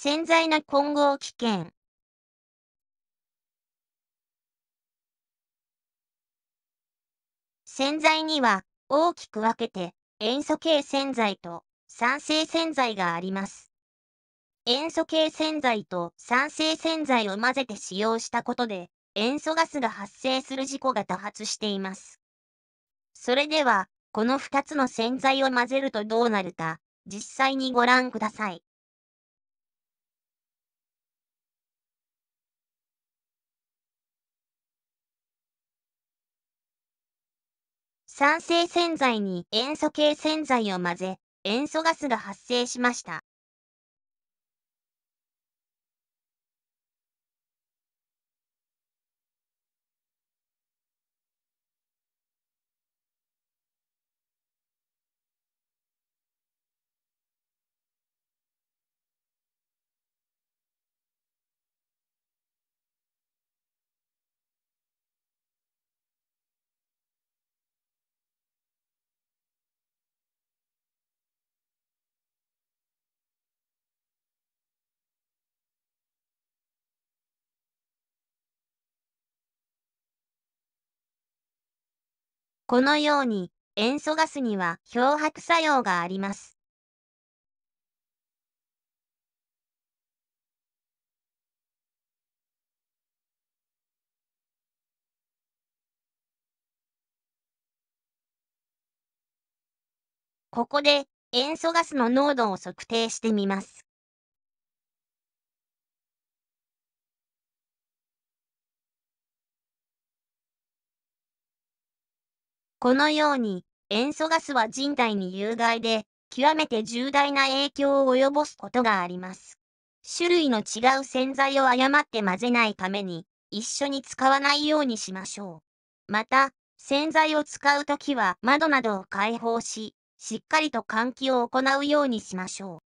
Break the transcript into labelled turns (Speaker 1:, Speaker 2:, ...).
Speaker 1: 洗剤の混合危険洗剤には大きく分けて塩素系洗剤と酸性洗剤があります。塩素系洗剤と酸性洗剤を混ぜて使用したことで塩素ガスが発生する事故が多発しています。それでは、この2つの洗剤を混ぜるとどうなるか、実際にご覧ください。酸性洗剤に塩素系洗剤を混ぜ、塩素ガスが発生しました。このように塩素ガスには漂白作用があります。ここで塩素ガスの濃度を測定してみます。このように塩素ガスは人体に有害で極めて重大な影響を及ぼすことがあります。種類の違う洗剤を誤って混ぜないために一緒に使わないようにしましょう。また、洗剤を使うときは窓などを開放し、しっかりと換気を行うようにしましょう。